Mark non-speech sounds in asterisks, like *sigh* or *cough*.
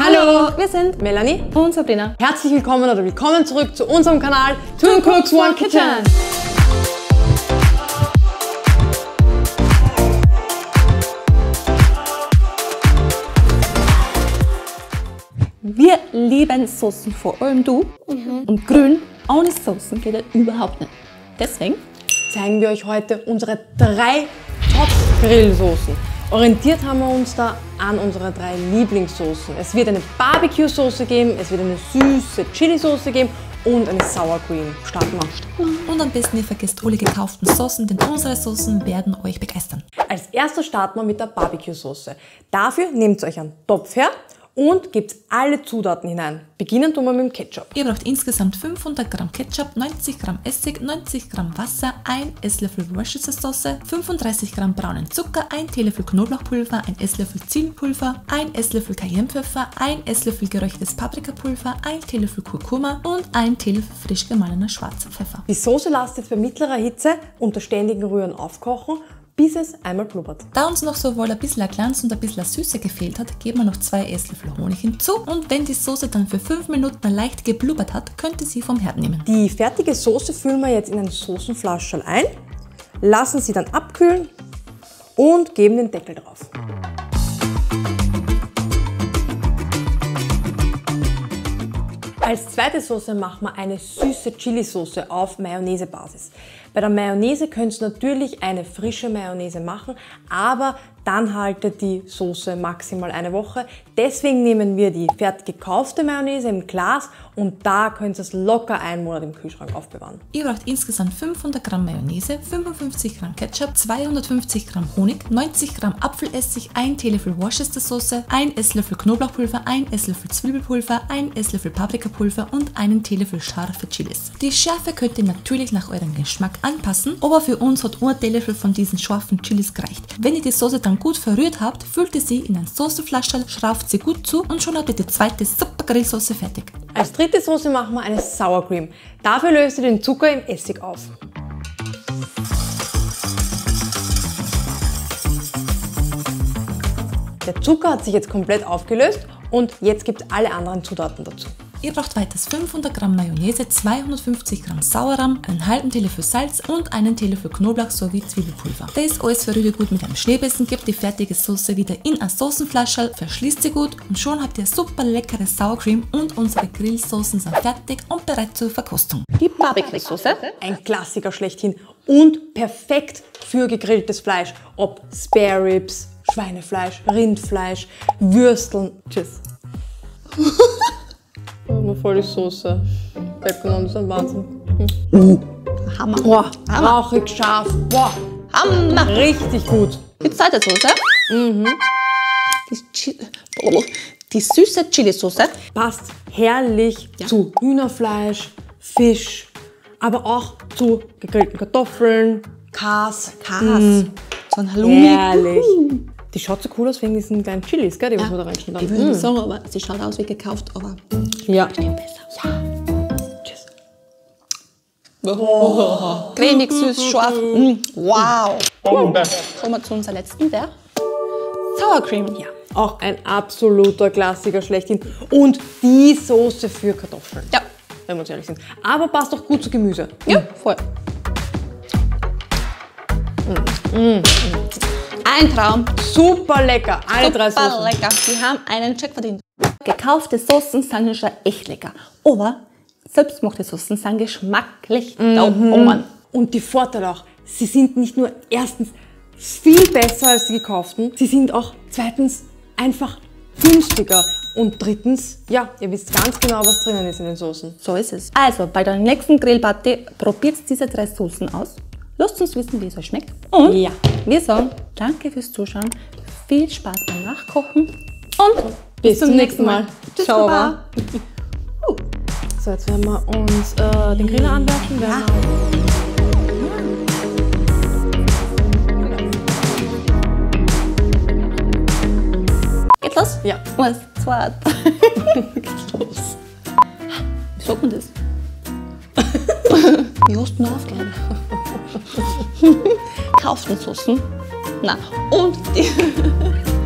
Hallo, wir sind Melanie und Sabrina. Herzlich willkommen oder willkommen zurück zu unserem Kanal Two Cooks One Kitchen. Wir lieben Soßen, vor allem du. Mhm. Und grün ohne Soßen geht ja überhaupt nicht. Deswegen zeigen wir euch heute unsere drei Top-Grillsoßen. Orientiert haben wir uns da an unsere drei Lieblingssoßen. Es wird eine Barbecue-Soße geben, es wird eine süße Chili-Soße geben und eine Sour Cream. Starten wir. Und am besten ihr vergesst alle gekauften Soßen, denn unsere Soßen werden euch begeistern. Als erstes starten wir mit der Barbecue-Soße. Dafür nehmt euch einen Topf her und gebt alle Zutaten hinein. Beginnen tun wir mit dem Ketchup. Ihr braucht insgesamt 500 Gramm Ketchup, 90 Gramm Essig, 90 Gramm Wasser, 1 Esslöffel Worcestershire 35 Gramm braunen Zucker, 1 Teelöffel Knoblauchpulver, 1 Esslöffel Ziegenpulver, 1 Esslöffel Cayennepfeffer, 1 Esslöffel geräuchertes Paprikapulver, 1 Teelöffel Kurkuma und 1 Teelöffel frisch gemahlener schwarzer Pfeffer. Die Soße lasst jetzt bei mittlerer Hitze unter ständigen Rühren aufkochen bis es einmal blubbert. Da uns noch sowohl ein bisschen Glanz und ein bisschen Süße gefehlt hat, geben wir noch zwei Esslöffel Honig hinzu und wenn die Soße dann für 5 Minuten leicht geblubbert hat, könnt ihr sie vom Herd nehmen. Die fertige Soße füllen wir jetzt in ein Soßenflaschel ein, lassen sie dann abkühlen und geben den Deckel drauf. Als zweite Soße machen wir eine süße Chili-Soße auf Mayonnaise-Basis. Bei der Mayonnaise könnt ihr natürlich eine frische Mayonnaise machen, aber dann haltet die Soße maximal eine Woche. Deswegen nehmen wir die fertig gekaufte Mayonnaise im Glas und da könnt ihr es locker einen Monat im Kühlschrank aufbewahren. Ihr braucht insgesamt 500 Gramm Mayonnaise, 55 Gramm Ketchup, 250 Gramm Honig, 90 Gramm Apfelessig, 1 Teelöffel Worcestershire 1 Esslöffel Knoblauchpulver, 1 Esslöffel Zwiebelpulver, 1 Esslöffel Paprikapulver und einen Teelöffel scharfe Chilis. Die Schärfe könnt ihr natürlich nach eurem Geschmack anpassen, aber für uns hat ein Teelöffel von diesen scharfen Chilis gereicht. Wenn ihr die Soße dann gut verrührt habt, füllt ihr sie in ein Soßenflaschel, schraubt sie gut zu und schon habt ihr die zweite super Grillsoße fertig. Als dritte Soße machen wir eine Sour Cream. Dafür löst ihr den Zucker im Essig auf. Der Zucker hat sich jetzt komplett aufgelöst und jetzt gibt es alle anderen Zutaten dazu. Ihr braucht weiters 500 Gramm Mayonnaise, 250 Gramm Sauerrahm, einen halben Teelöffel Salz und einen Teelöffel Knoblauch sowie Zwiebelpulver. Das alles verrührt gut mit einem Schneebesen, gebt die fertige Soße wieder in eine Soßenflasche, verschließt sie gut und schon habt ihr super leckere Sour Cream und unsere Grillsoßen sind fertig und bereit zur Verkostung. Die Barbecue-Soße, ein Klassiker schlechthin und perfekt für gegrilltes Fleisch, ob Spare Ribs, Schweinefleisch, Rindfleisch, Würsteln. Tschüss. *laughs* Oh, voll die Soße. Bacon ist ein Wahnsinn. Hm. Uh, Hammer. Boah, Hammer. rauchig, scharf. Boah, Hammer. Richtig gut. Die zweite Soße. Mhm. Die, die süße Chili-Soße. Passt herrlich ja. zu Hühnerfleisch, Fisch, aber auch zu gegrillten Kartoffeln, Kas. Kas. Mm. So ein Halloumi. Herrlich. Die schaut so cool aus wegen diesen kleinen Chilis, gell, die ja. wir da reinschneiden. Ich würde mm. sagen, aber sie schaut aus wie gekauft, aber ja. Ja. Tschüss. Oh. Cremig, süß, scharf. Mm. Wow. Kommen wir zu unserer letzten, der Sour Cream. Ja. Auch ein absoluter Klassiker schlechthin. Und die Soße für Kartoffeln. Ja. Wenn wir uns ehrlich sind. Aber passt auch gut zu Gemüse. Ja, voll. Mm. Mm. Ein Traum. Super lecker. Alle Super drei Soßen. lecker. Die haben einen Check verdient. Gekaufte Soßen sind schon echt lecker. Aber selbstgemachte Soßen sind geschmacklich mhm. da oben. Und die Vorteile auch, sie sind nicht nur erstens viel besser als die gekauften, sie sind auch zweitens einfach günstiger. Und drittens, ja, ihr wisst ganz genau, was drinnen ist in den Soßen. So ist es. Also, bei der nächsten Grillparty probiert diese drei Soßen aus. Lasst uns wissen, wie es euch schmeckt. Und ja. wir sagen danke fürs Zuschauen, viel Spaß beim Nachkochen und bis, bis zum nächsten Mal. Mal. Tschüss, Ciao. Baba. Uh. So, jetzt werden wir uns äh, den Griller anwerfen. Ja. Geht los? Ja. Was? Zwei. Geht los. Wie sagt man das? *laughs* Wie hast du denn aufgehört? Kauften Soßen. Na, und die.